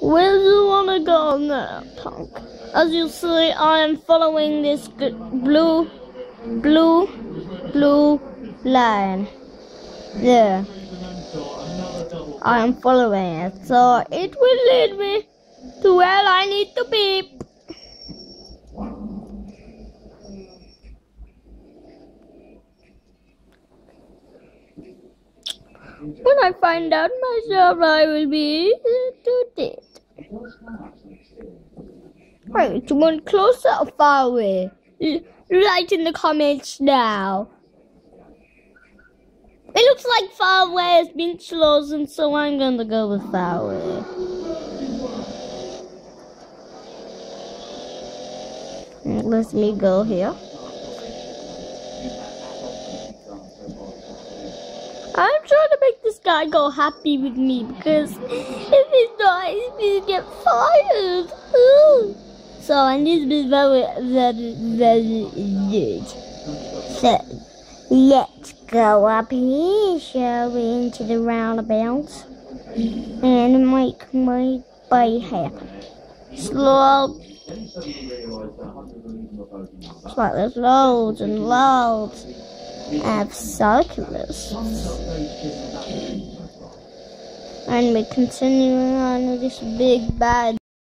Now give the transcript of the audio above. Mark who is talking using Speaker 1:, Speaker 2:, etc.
Speaker 1: Where do you want to go now, Punk? As you see, I am following this blue, blue, blue line. There. I am following it, so it will lead me to where I need to be. When I find out myself, I will be dead. Right, do you want closer or far away? Write in the comments now. It looks like far away has been chosen, so I'm gonna go with far away. Let me go here. I'm trying to make this guy go happy with me because if he's not, he's gonna get fired. So I need to be very, very, very good. So let's go up here, shall we, into the roundabout and make my way happen. Slow. It's like there's loads and loads of cyclists. And we're continuing on with this big bad